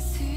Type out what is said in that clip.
see